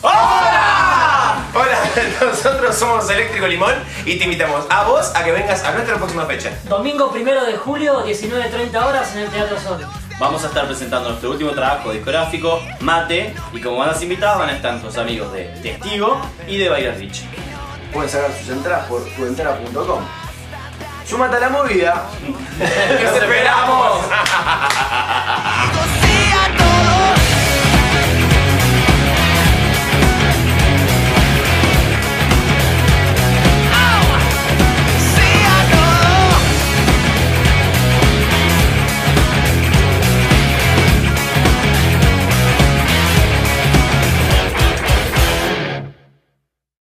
¡Hola! Hola, nosotros somos Eléctrico Limón y te invitamos a vos a que vengas a nuestra próxima fecha. Domingo 1 de julio, 19.30 horas en el Teatro Sol. Vamos a estar presentando nuestro último trabajo discográfico, Mate, y como bandas invitadas van a estar nuestros amigos de Testigo y de Bailar Rich. Pueden sacar sus entradas por tuentera.com. Súmate a la movida.